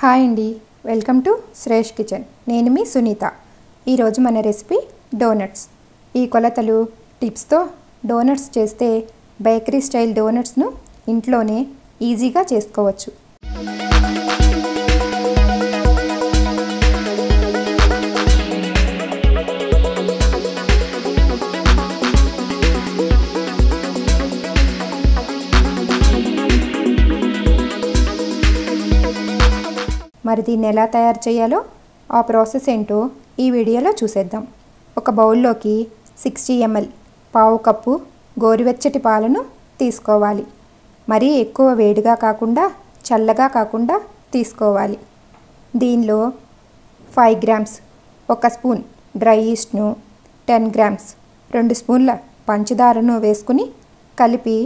Hi అండి. Welcome to Shresh kitchen. నేను మీ సునీత. ఈరోజు మన రెసిపీ డోనట్స్. ఈ కొలతలు టిప్స్తో డోనట్స్ చేస్తే బేకరీ స్టైల్ డోనట్స్ను ఇంట్లోనే ఈజీగా చేసుకోవచ్చు. మరి దీన్ని ఎలా తయారు చేయాలో ఆ ప్రాసెస్ ఏంటో ఈ వీడియోలో చూసేద్దాం. ఒక బౌల్లోకి సిక్స్టీ ఎంఎల్ పావు కప్పు గోరువెచ్చటి పాలను తీసుకోవాలి. మరీ ఎక్కువ వేడిగా కాకుండా చల్లగా కాకుండా తీసుకోవాలి. దీనిలో ఫైవ్ గ్రామ్స్ ఒక స్పూన్ డ్రై ఈస్ట్ను టెన్ గ్రామ్స్ రెండు స్పూన్ల పంచదారను వేసుకుని కలిపి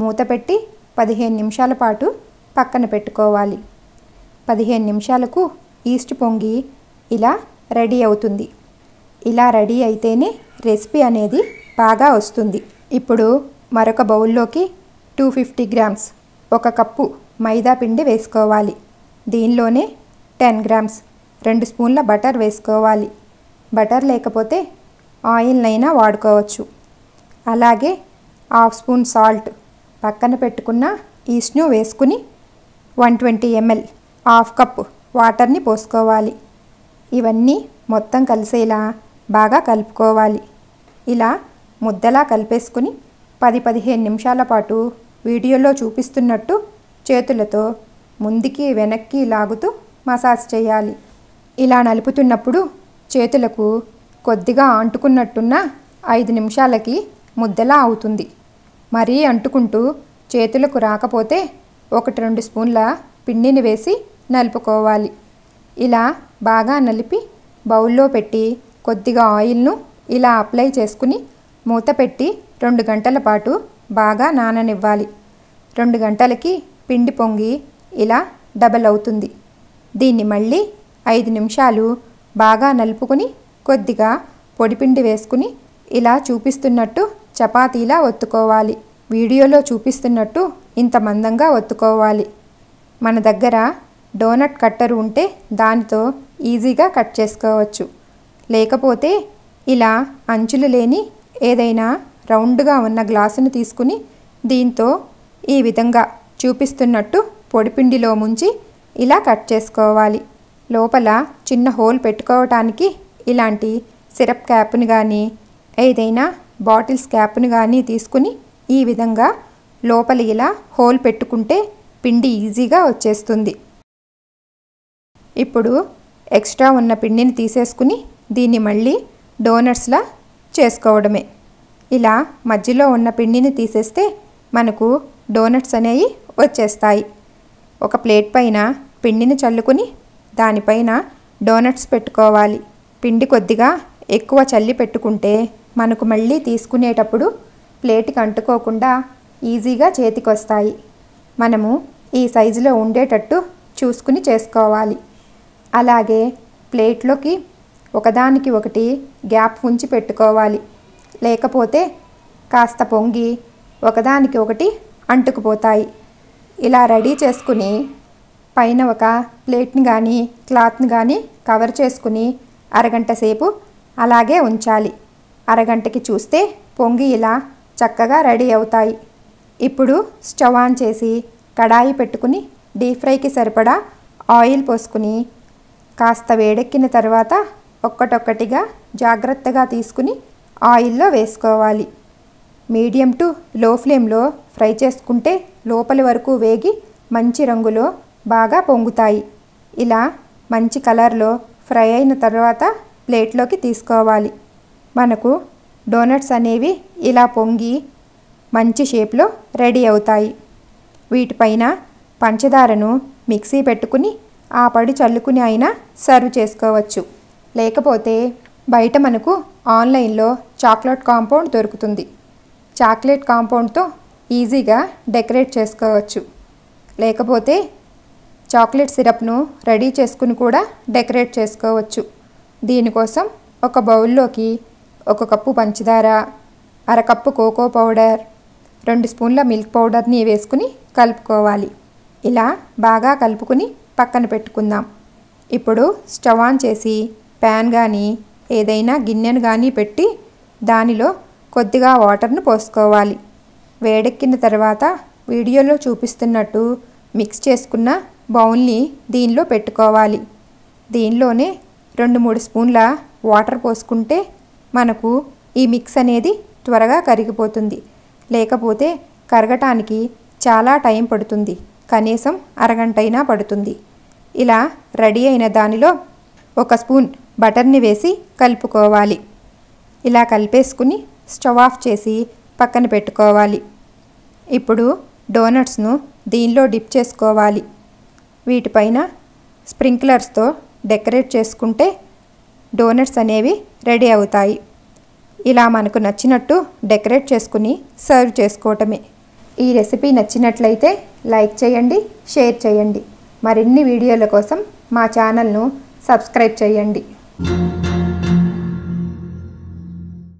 మూత పెట్టి పదిహేను నిమిషాల పాటు పక్కన పెట్టుకోవాలి. పదిహేను నిమిషాలకు ఈస్ట్ పొంగి ఇలా రెడీ అవుతుంది. ఇలా రెడీ అయితేనే రెసిపీ అనేది బాగా వస్తుంది. ఇప్పుడు మరొక బౌల్లోకి టూ ఫిఫ్టీ గ్రామ్స్ ఒక కప్పు మైదా పిండి వేసుకోవాలి. దీనిలోనే టెన్ గ్రామ్స్ రెండు స్పూన్ల బటర్ వేసుకోవాలి. బటర్ లేకపోతే ఆయిల్నైనా వాడుకోవచ్చు. అలాగే హాఫ్ స్పూన్ సాల్ట్ పక్కన పెట్టుకున్న ఈస్ట్ను వేసుకుని one twenty ml half cup వాటర్ని పోసుకోవాలి. ఇవన్నీ మొత్తం కలిసేలా బాగా కలుపుకోవాలి. ఇలా ముద్దలా కలిపేసుకుని పది పదిహేను నిమిషాల పాటు వీడియోలో చూపిస్తున్నట్టు చేతులతో ముందుకి వెనక్కి లాగుతూ మసాజ్ చేయాలి. ఇలా నలుపుతున్నప్పుడు చేతులకు కొద్దిగా అంటుకున్నట్టున్న ఐదు నిమిషాలకి ముద్దలా అవుతుంది. మరీ అంటుకుంటూ చేతులకు రాకపోతే ఒకటి రెండు స్పూన్ల పిండిని వేసి నలుపుకోవాలి. ఇలా బాగా నలిపి బౌల్లో పెట్టి కొద్దిగా ఆయిల్ను ఇలా అప్లై చేసుకుని మూత పెట్టి రెండు గంటల పాటు బాగా నాననివ్వాలి. రెండు గంటలకి పిండి పొంగి ఇలా డబల్ అవుతుంది. దీన్ని మళ్ళీ ఐదు నిమిషాలు బాగా నలుపుకొని కొద్దిగా పొడిపిండి వేసుకుని ఇలా చూపిస్తున్నట్టు చపాతీలా ఒత్తుకోవాలి. వీడియోలో చూపిస్తున్నట్టు ఇంత మందంగా ఒత్తుకోవాలి. మన దగ్గర డోనట్ కట్టర్ ఉంటే దానితో ఈజీగా కట్ చేసుకోవచ్చు. లేకపోతే ఇలా అంచులు లేని ఏదైనా రౌండ్గా ఉన్న గ్లాసును తీసుకుని దీంతో ఈ విధంగా చూపిస్తున్నట్టు పొడిపిండిలో ముంచి ఇలా కట్ చేసుకోవాలి. లోపల చిన్న హోల్ పెట్టుకోవటానికి ఇలాంటి సిరప్ క్యాప్ని కానీ ఏదైనా బాటిల్స్ క్యాప్ను కానీ తీసుకుని ఈ విధంగా లోపల ఇలా హోల్ పెట్టుకుంటే పిండి ఈజీగా వచ్చేస్తుంది. ఇప్పుడు ఎక్స్ట్రా ఉన్న పిండిని తీసేసుకుని దీన్ని మళ్ళీ డోనట్స్లా చేసుకోవడమే. ఇలా మధ్యలో ఉన్న పిండిని తీసేస్తే మనకు డోనట్స్ అనేవి వచ్చేస్తాయి. ఒక ప్లేట్ పైన పిండిని చల్లుకుని దానిపైన డోనట్స్ పెట్టుకోవాలి. పిండి కొద్దిగా ఎక్కువ చల్లి పెట్టుకుంటే మనకు మళ్ళీ తీసుకునేటప్పుడు ప్లేట్కి అంటుకోకుండా ఈజీగా చేతికి వస్తాయి మనము ఈ సైజులో ఉండేటట్టు చూసుకుని చేసుకోవాలి. అలాగే ప్లేట్లోకి ఒకదానికి ఒకటి గ్యాప్ ఉంచి పెట్టుకోవాలి. లేకపోతే కాస్త పొంగి ఒకదానికి ఒకటి అంటుకుపోతాయి. ఇలా రెడీ చేసుకుని పైన ఒక ప్లేట్ని కానీ క్లాత్ని కానీ కవర్ చేసుకుని అరగంట సేపు అలాగే ఉంచాలి. అరగంటకి చూస్తే పొంగి ఇలా చక్కగా రెడీ అవుతాయి. ఇప్పుడు స్టవ్ ఆన్ చేసి కడాయి పెట్టుకుని డీప్ ఫ్రైకి సరిపడా ఆయిల్ పోసుకుని కాస్త వేడెక్కిన తర్వాత ఒక్కటొక్కటిగా జాగ్రత్తగా తీసుకుని ఆయిల్లో వేసుకోవాలి. మీడియం టు లో ఫ్లేమ్లో ఫ్రై చేసుకుంటే లోపలి వరకు వేగి మంచి రంగులో బాగా పొంగుతాయి. ఇలా మంచి కలర్లో ఫ్రై అయిన తర్వాత ప్లేట్లోకి తీసుకోవాలి. మనకు డోనట్స్ అనేవి ఇలా పొంగి మంచి షేప్లో రెడీ అవుతాయి. వీటిపైన పంచదారను మిక్సీ పెట్టుకుని ఆ పడి చల్లుకుని అయినా సర్వ్ చేసుకోవచ్చు. లేకపోతే బయట మనకు ఆన్లైన్లో చాక్లెట్ కాంపౌండ్ దొరుకుతుంది. చాక్లెట్ కాంపౌండ్తో ఈజీగా డెకరేట్ చేసుకోవచ్చు. లేకపోతే చాక్లెట్ సిరప్ను రెడీ చేసుకుని కూడా డెకరేట్ చేసుకోవచ్చు. దీనికోసం ఒక బౌల్లోకి ఒక కప్పు పంచదార అరకప్పు కోకో పౌడర్ రెండు స్పూన్ల మిల్క్ పౌడర్ని వేసుకుని కలుపుకోవాలి. ఇలా బాగా కలుపుకుని పక్కన పెట్టుకుందాం. ఇప్పుడు స్టవ్ ఆన్ చేసి ప్యాన్ కానీ ఏదైనా గిన్నెను కానీ పెట్టి దానిలో కొద్దిగా వాటర్ను పోసుకోవాలి. వేడెక్కిన తర్వాత వీడియోలో చూపిస్తున్నట్టు మిక్స్ చేసుకున్న బౌల్ని దీనిలో పెట్టుకోవాలి. దీనిలోనే రెండు మూడు స్పూన్ల వాటర్ పోసుకుంటే మనకు ఈ మిక్స్ అనేది త్వరగా కరిగిపోతుంది. లేకపోతే కరగటానికి చాలా టైం పడుతుంది. కనీసం అరగంటైనా పడుతుంది. ఇలా రెడీ అయిన దానిలో ఒక స్పూన్ బటర్ని వేసి కలుపుకోవాలి. ఇలా కలిపేసుకుని స్టవ్ ఆఫ్ చేసి పక్కన పెట్టుకోవాలి. ఇప్పుడు డోనట్స్ను దీనిలో డిప్ చేసుకోవాలి. వీటిపైన స్ప్రింక్లర్స్తో డెకరేట్ చేసుకుంటే డోనట్స్ అనేవి రెడీ అవుతాయి. ఇలా మనకు నచ్చినట్టు డెకరేట్ చేసుకుని సర్వ్ చేసుకోవటమే. ఈ రెసిపీ నచ్చినట్లయితే లైక్ చేయండి షేర్ చేయండి. మరిన్ని వీడియోల కోసం మా ఛానల్ను సబ్స్క్రైబ్ చేయండి.